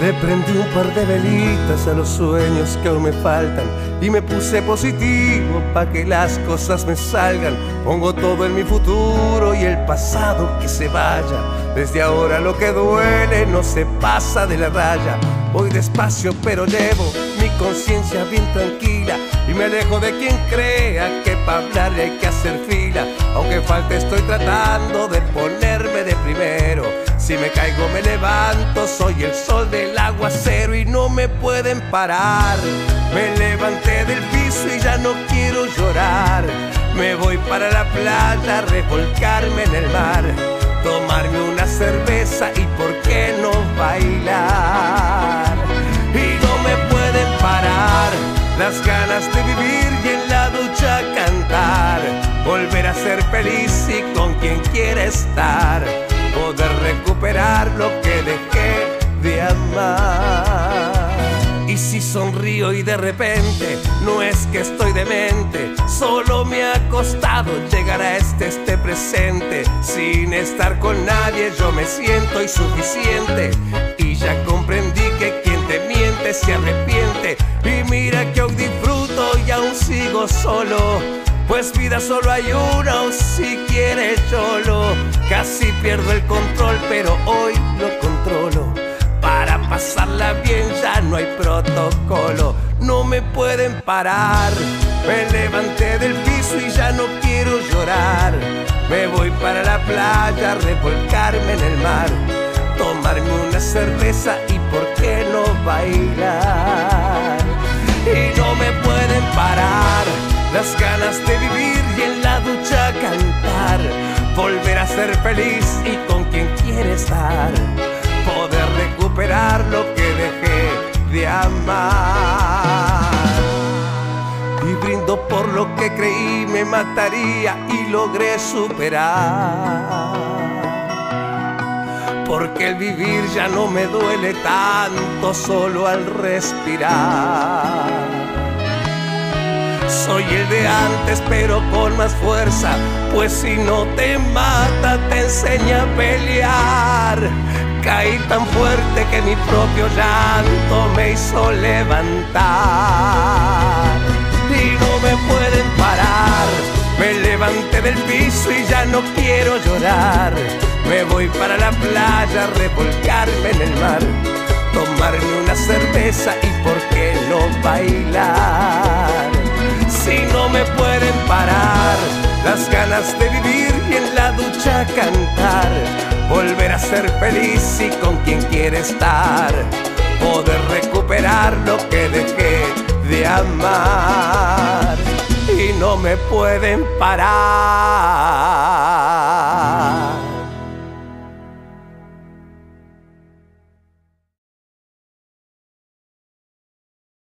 Le prendí un par de velitas a los sueños que aún me faltan y me puse positivo para que las cosas me salgan. Pongo todo en mi futuro y el pasado que se vaya. Desde ahora lo que duele no se pasa de la raya. Voy despacio pero llevo mi conciencia bien tranquila y me alejo de quien crea que para hablarle hay que hacer fila. Aunque falte estoy tratando de primero. Si me caigo me levanto, soy el sol del aguacero y no me pueden parar. Me levanté del piso y ya no quiero llorar. Me voy para la playa, revolcarme en el mar, tomarme una cerveza y por qué no bailar. Y no me pueden parar las ganas de vivir y en la ducha cantar, volver a ser feliz y con quien quiere estar poder recuperar lo que dejé de amar. Y si sonrío y de repente no es que estoy demente, solo me ha costado llegar a este este presente. Sin estar con nadie yo me siento insuficiente y ya comprendí que quien te miente se arrepiente. Y mira que hoy disfruto y aún sigo solo pues vida solo hay una o si quieres solo Casi pierdo el control pero hoy lo controlo. Para pasarla bien ya no hay protocolo. No me pueden parar. Me levanté del piso y ya no quiero llorar. Me voy para la playa, revolcarme en el mar. Tomarme una cerveza y por qué no bailar. Y no me pueden parar las ganas de vivir y en la ducha cantar, volver a ser feliz y con quien quiere estar, poder recuperar lo que dejé de amar. Y brindo por lo que creí me mataría y logré superar. Porque el vivir ya no me duele tanto solo al respirar. Soy el de antes, pero con más fuerza. Pues si no te mata, te enseña a pelear. Caí tan fuerte que mi propio llanto me hizo levantar. Y no me pueden parar. Me levanté del piso y ya no quiero llorar. Me voy para la playa, revolcarme en el mar. Tomarme una cerveza y por qué no bailar si no me pueden parar. Las ganas de vivir y en la ducha cantar, volver a ser feliz y con quien quiere estar, poder recuperar lo que dejé de amar. Y no me pueden parar.